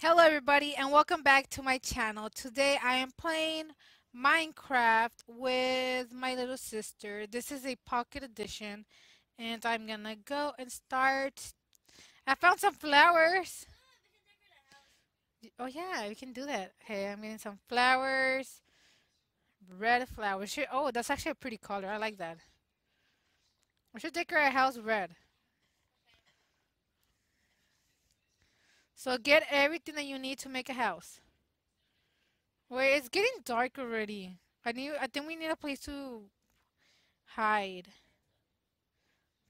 Hello everybody and welcome back to my channel. Today I am playing Minecraft with my little sister. This is a pocket edition and I'm gonna go and start. I found some flowers. Oh yeah, we can do that. Hey, I'm getting some flowers. Red flowers. Oh, that's actually a pretty color. I like that. We should decorate our house red. So get everything that you need to make a house. Wait, it's getting dark already. I need. I think we need a place to hide.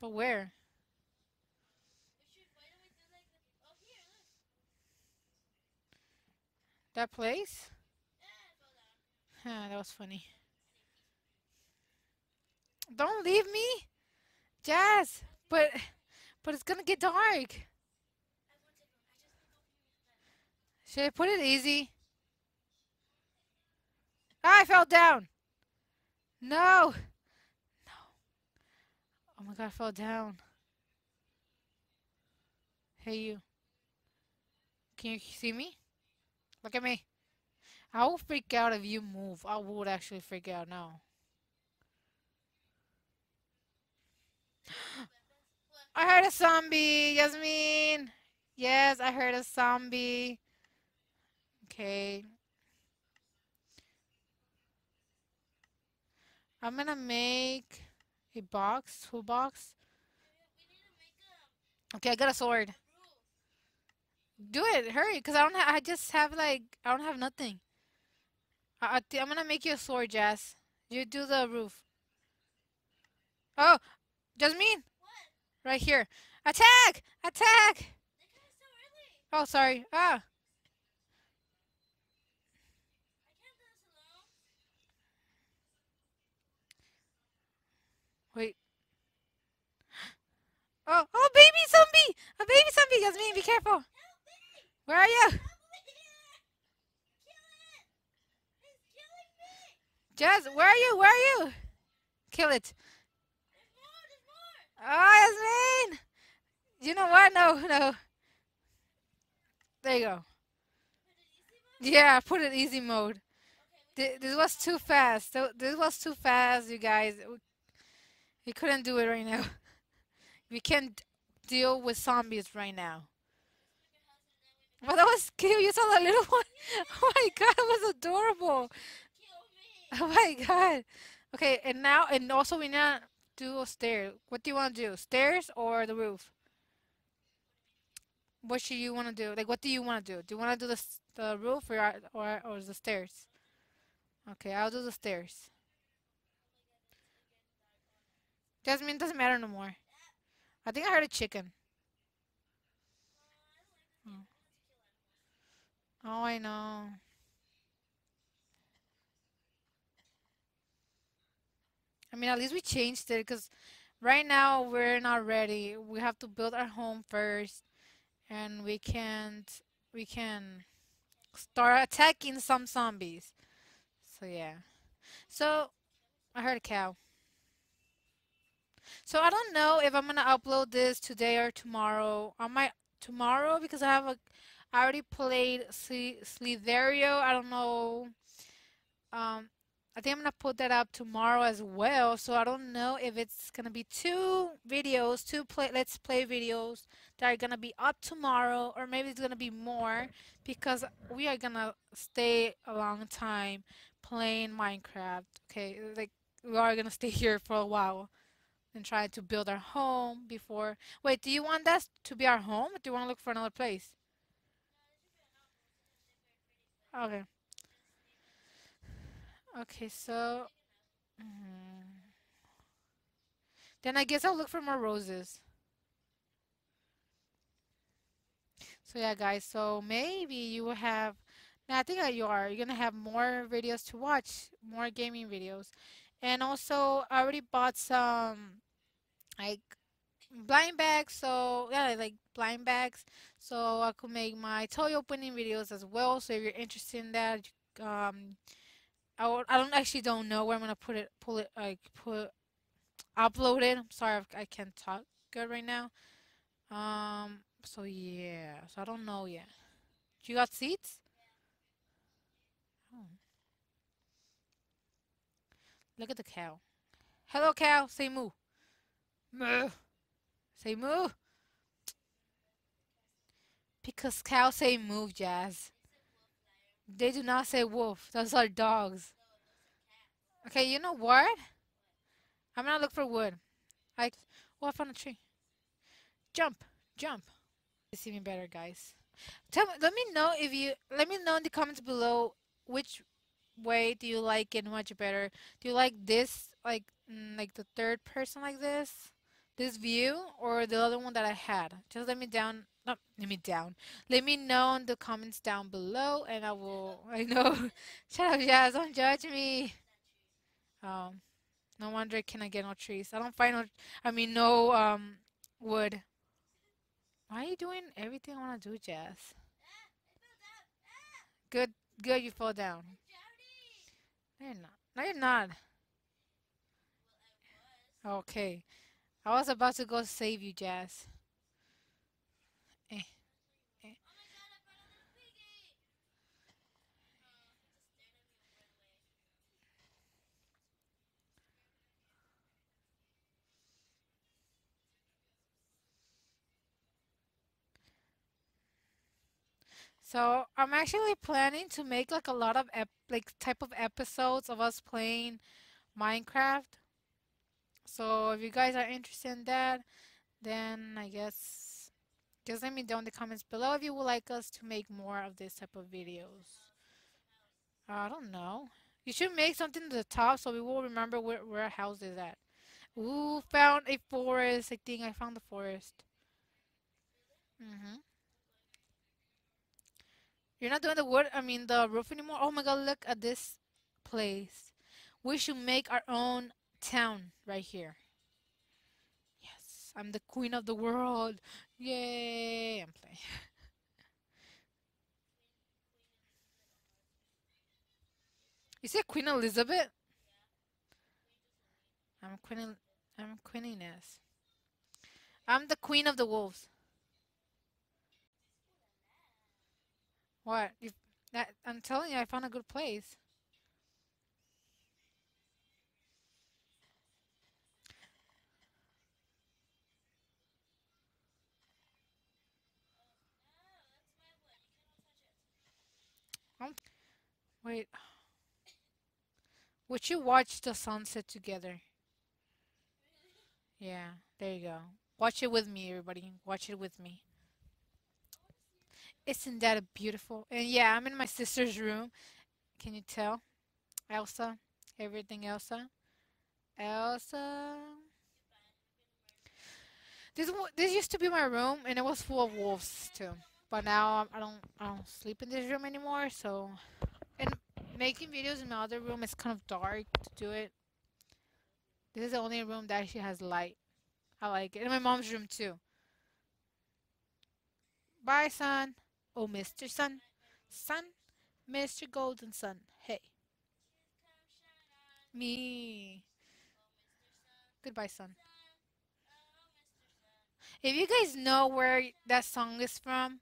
But where? That place? Huh, that was funny. Don't leave me, Jazz. But, but it's gonna get dark. Should I put it easy? Ah, I fell down. No. No. Oh my god, I fell down. Hey, you. Can you see me? Look at me. I will freak out if you move. I would actually freak out now. I heard a zombie, Yasmin. Yes, I heard a zombie. Okay. I'm gonna make a box, toolbox. Okay, I got a sword. Do it, hurry, cause I don't. I just have like I don't have nothing. I, I am gonna make you a sword, Jazz. You do the roof. Oh, Jasmine. What? Right here. Attack! Attack! Oh, sorry. Ah. Wait. Oh, oh, baby zombie! A baby zombie! Yasmin, be careful! Where are you? Kill it! He's killing me! Jazz, where are you? Where are you? Kill it. There's more, there's more. Oh, Yasmin! You know what? No, no. There you go. Yeah, put it easy mode. This was too fast. This was too fast, you guys. We couldn't do it right now. We can't deal with zombies right now. But that was cute. You saw that little one? Oh my god, it was adorable. Oh my god. Okay, and now, and also we need to do a stair. What do you want to do? Stairs or the roof? What should you want to do? Like, what do you want to do? Do you want to do the, the roof or, or, or the stairs? Okay, I'll do the stairs. Jasmine doesn't matter no more. I think I heard a chicken. Oh, oh I know. I mean, at least we changed it because right now we're not ready. We have to build our home first, and we can't. We can start attacking some zombies. So yeah. So I heard a cow. So I don't know if I'm gonna upload this today or tomorrow. I might tomorrow because I have a I already played Slither.io. I don't know. Um, I think I'm gonna put that up tomorrow as well. So I don't know if it's gonna be two videos, two play let's play videos that are gonna be up tomorrow, or maybe it's gonna be more because we are gonna stay a long time playing Minecraft. Okay, like we are gonna stay here for a while and try to build our home before. Wait, do you want that to be our home? Or do you want to look for another place? Okay. Okay, so... Mm, then I guess I'll look for more roses. So yeah, guys, so maybe you will have... Now, I think that you are. You're going to have more videos to watch, more gaming videos. And also, I already bought some like blind bags so yeah like blind bags so I could make my toy opening videos as well so if you're interested in that um I I don't actually don't know where I'm gonna put it pull it like put upload it I'm sorry I can't talk good right now um so yeah so I don't know yet You got seats? Oh. Look at the cow. Hello, cow. Say moo. Moo. Say moo. Because cows say moo, Jazz. They do not say wolf. Those are dogs. Okay, you know what? I'm gonna look for wood. Like, oh, I found a tree. Jump, jump. It's even better, guys. Tell me, let me know if you, let me know in the comments below which way do you like it much better. Do you like this, like, mm, like the third person like this, this view, or the other one that I had? Just let me down, not let me down. Let me know in the comments down below, and I will. I know. Shut up, Jazz. Don't judge me. Um, no wonder can I get no trees. I don't find no. I mean, no um wood. Why are you doing everything I want to do, Jazz? Good, good. You fall down. No, you're not. No, you're not. Okay. I was about to go save you, Jazz. Eh, eh. So I'm actually planning to make like a lot of like type of episodes of us playing Minecraft. So if you guys are interested in that, then I guess just let me know in the comments below if you would like us to make more of this type of videos. I don't know. You should make something to the top so we will remember where, where our house is at. Ooh, found a forest. I think I found the forest. Mm-hmm. You're not doing the wood, I mean the roof anymore? Oh my god, look at this place. We should make our own town right here. Yes, I'm the queen of the world. Yay, I'm playing. Is it Queen Elizabeth? I'm Queen. El I'm Queen. I'm the queen of the wolves. What? That, I'm telling you, I found a good place. Wait. Would you watch the sunset together? Yeah, there you go. Watch it with me, everybody. Watch it with me. Isn't that beautiful? And yeah, I'm in my sister's room. Can you tell? Elsa. Everything Elsa. Elsa. This this used to be my room, and it was full of wolves too. But now I don't I don't sleep in this room anymore. So, and making videos in my other room is kind of dark to do it. This is the only room that actually has light. I like it. And my mom's room too. Bye, sun. Oh, Mr. Sun. Sun. Mr. Golden Sun. Hey. Me. Goodbye, sun. If you guys know where that song is from,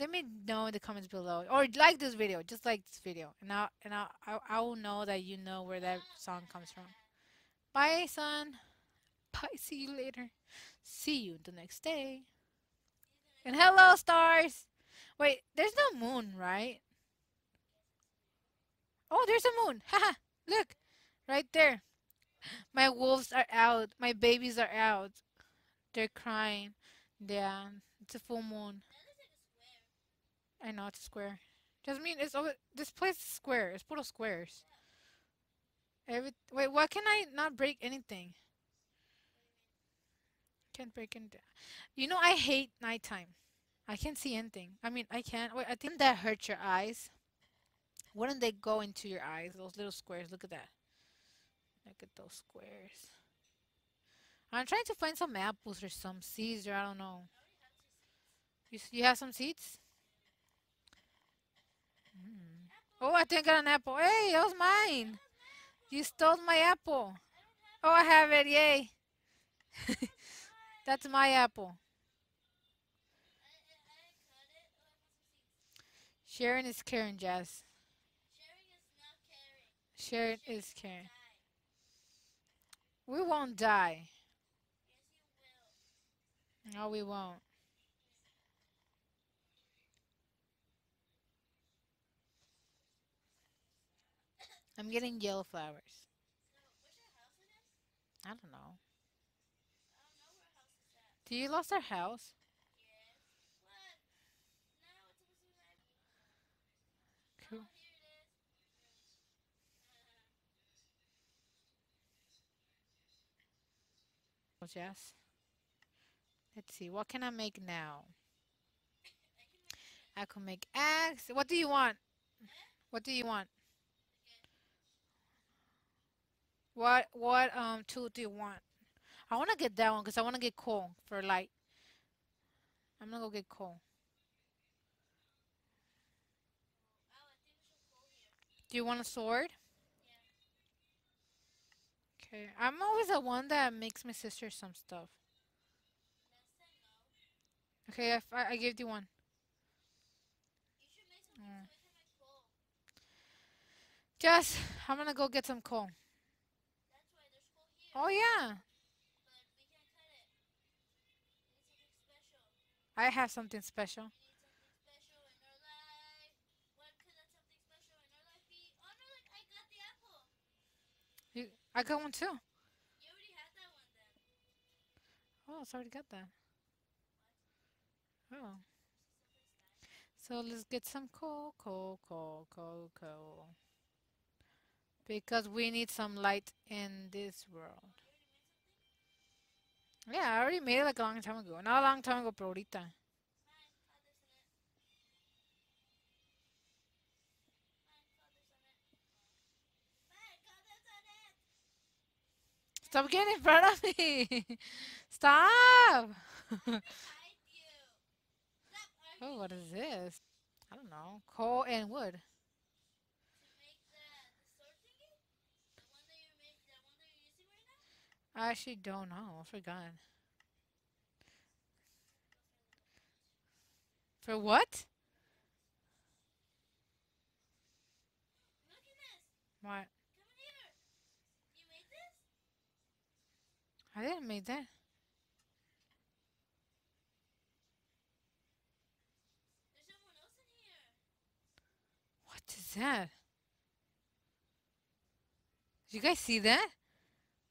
let me know in the comments below. Or like this video. Just like this video. And, I'll, and I'll, I, I will know that you know where that song comes from. Bye, sun. Bye. See you later. See you the next day. And hello, stars. Wait, there's no moon, right? Oh, there's a moon. Haha. Look. Right there. My wolves are out. My babies are out. They're crying. Yeah, it's a full moon. I know it's a square. Just mean it's over. This place is square. It's full of squares. Every wait, why can I not break anything? Can't break anything. You know I hate nighttime. I can't see anything. I mean I can't. Wait, I think that hurts your eyes. Wouldn't they go into your eyes? Those little squares. Look at that. Look at those squares. I'm trying to find some apples or some seeds or I don't know. You, you have some seeds? Mm. Oh, I think I got an apple. Hey, that was mine. You stole my apple. Oh, I have it. Yay. That's my apple. Sharon is caring, Jess. Sharing is not caring. Sharon is caring. We won't die. No, we won't. I'm getting yellow flowers. I don't know. Do you lost our house? Yes. Cool. Oh. Oh, Jess. Let's see. What can I make now? I can make I can make eggs. What do you want? What do you want? What what um tool do you want? I want to get that one because I want to get coal for light. I'm gonna go get coal. Do you want a sword? Yeah. Okay. I'm always the one that makes my sister some stuff. Okay, I, I, gave you one. You Mm. Jess, I'm gonna go get some coal. That's why there's coal here. Oh yeah, But we can't cut it. We need something yeah. I have something special. What? Oh. You, I got one too. You already had that one then. Oh, it's already got that. Oh. So let's get some coal, coal, coal. Because we need some light in this world. Yeah, I already made it like a long time ago. Not a long time ago, pero ahorita. Stop getting in front of me. Stop oh, what is this? I don't know. Coal and wood. to make the, the sword thingy? The one that you make, the one that you're using right now? I actually don't know. I forgot. For what? Look at this. What? Come in here. You made this? I didn't make that. There's someone else in here. What is that? Did you guys see that?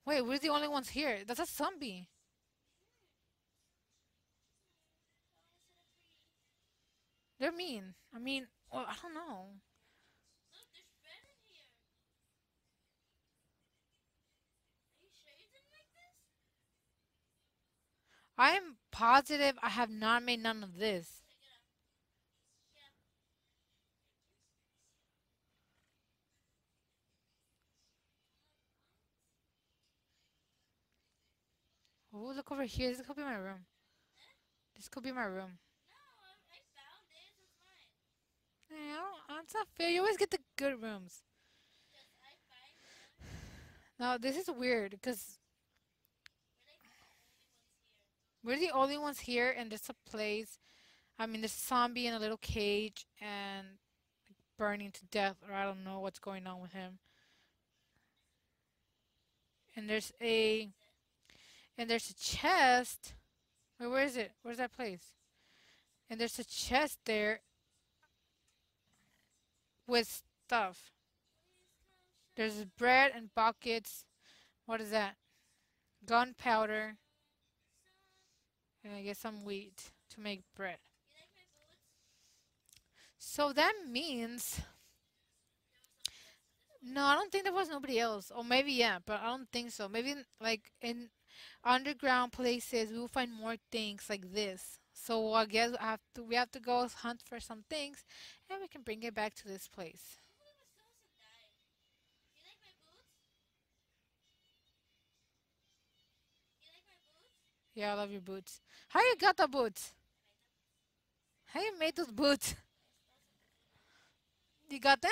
Wait, we're the only ones here. That's a zombie. They're mean. I mean, well, I don't know. I'm positive I have not made none of this. Okay, get up. Get up. Oh, look over here. This could be my room. This could be my room. No, I, I found it. That's mine. That's not fair. You always get the good rooms. Yes, I find one. No, this is weird because We're the only ones here. we're the only ones here, and there's a place. I mean, there's a zombie in a little cage and burning to death, or I don't know what's going on with him. And there's a and there's a chest. Wait, where is it? Where's that place? And there's a chest there with stuff. There's bread and buckets. What is that? Gunpowder. And I guess some wheat to make bread. So that means. No, I don't think there was nobody else. Or maybe yeah, but I don't think so. Maybe like in underground places we will find more things like this. So I guess have to we have to go hunt for some things and we can bring it back to this place. Yeah, I love your boots. How you got the boots? How you made those boots? You got them?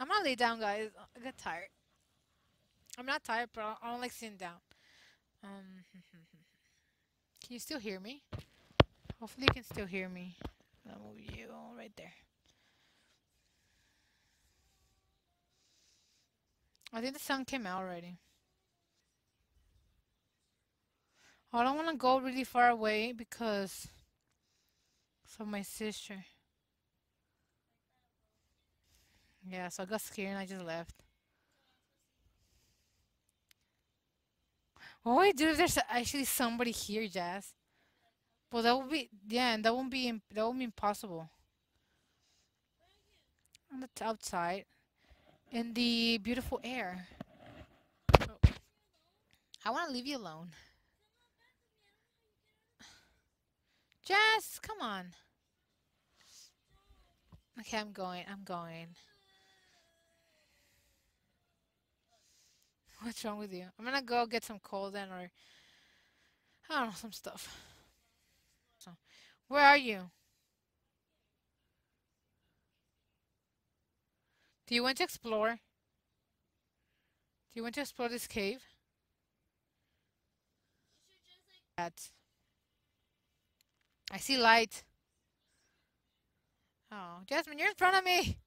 I'm gonna lay down, guys. I get tired. I'm not tired, but I don't like sitting down. Um, can you still hear me? Hopefully you can still hear me. I'll move you right there. I think the sun came out already. I don't want to go really far away because of my sister. Yeah, so I got scared and I just left. What would I do if there's actually somebody here, Jazz? Well, that would be, yeah, and that won't be, that would be impossible. On the outside, in the beautiful air. Oh, I want to leave you alone. Jazz, come on. Okay, I'm going, I'm going. What's wrong with you? I'm gonna go get some coal then, or, I don't know, some stuff. So, where are you? Do you want to explore? Do you want to explore this cave? That. I see light. Oh, Jasmine, you're in front of me.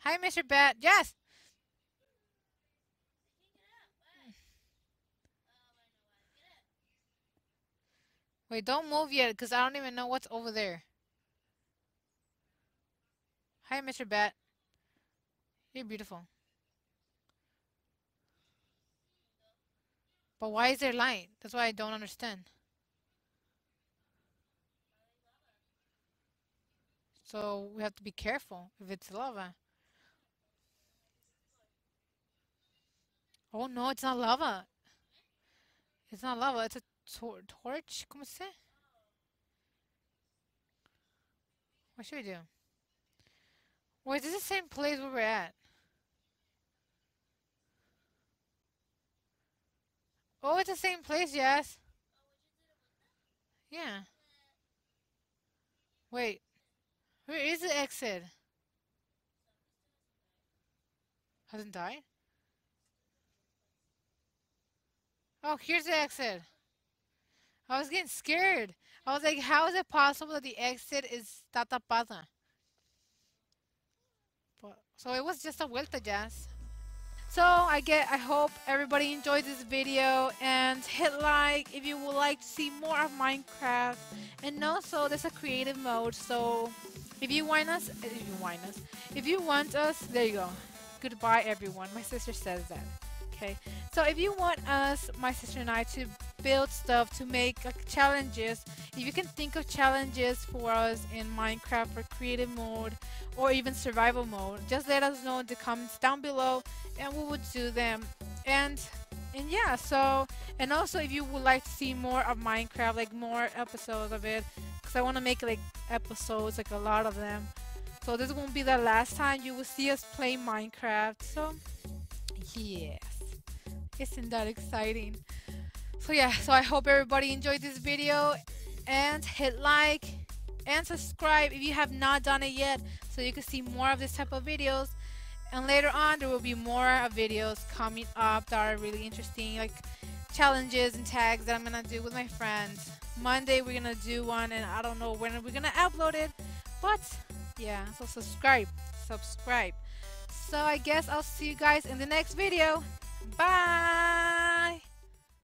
Hi, Mr. Bat. Yes. Wait, don't move yet, because I don't even know what's over there. Hi, Mr. Bat. You're beautiful. But why is there light? That's why I don't understand. So we have to be careful if it's lava. Oh no, it's not lava. It's not lava. It's a tor torch. ¿Cómo se? dice? What should we do? Wait, this is the same place where we're at. Oh, it's the same place, yes. Yeah. Wait, where is the exit? Hasn't died? Oh, here's the exit. I was getting scared. I was like, how is it possible that the exit is está tapada? So it was just a vuelta, Jazz. So I get I hope everybody enjoyed this video and hit like if you would like to see more of Minecraft and also there's a creative mode so if you want us if you want us if you want us there you go goodbye everyone my sister says that okay so if you want us my sister and I to build stuff to make challenges. If you can think of challenges for us in Minecraft for creative mode or even survival mode just let us know in the comments down below and we would do them. And and yeah so and also if you would like to see more of minecraft like more episodes of it because i want to make like episodes like a lot of them. So this won't be the last time you will see us play minecraft. So yes. Isn't that exciting so yeah so i hope everybody enjoyed this video and hit like and subscribe if you have not done it yet so you can see more of this type of videos. And later on there will be more videos coming up that are really interesting like challenges and tags that I'm gonna do with my friends. Monday we're gonna do one and I don't know when we're gonna upload it but yeah so subscribe subscribe. So I guess I'll see you guys in the next video. Bye